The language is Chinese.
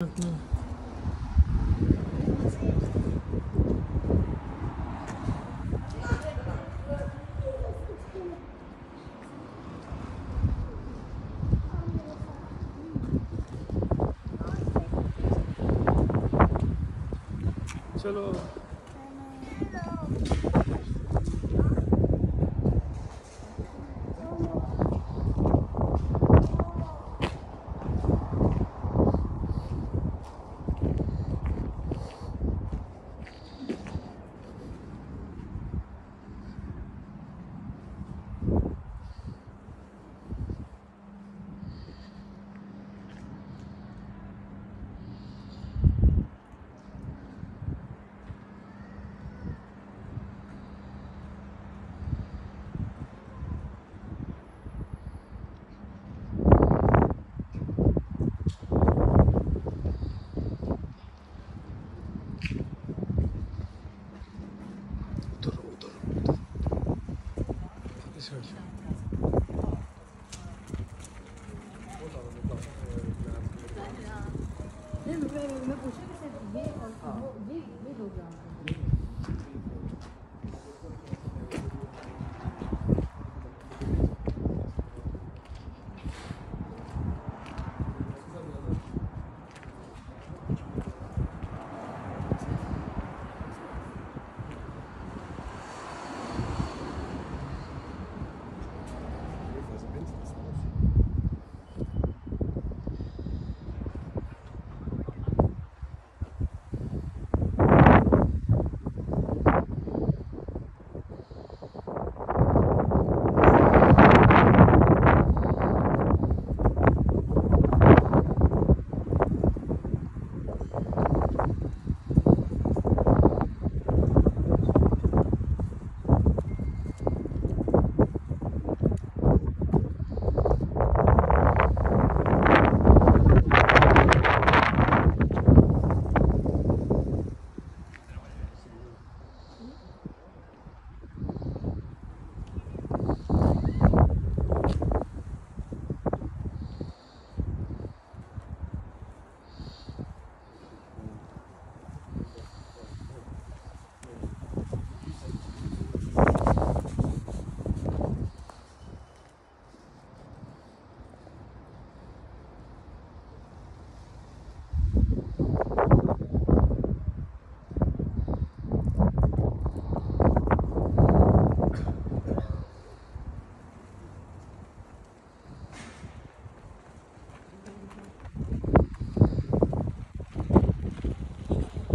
嗯。走。अच्छा अच्छा मैं पूछा कि सर ये और वो ये ये लोग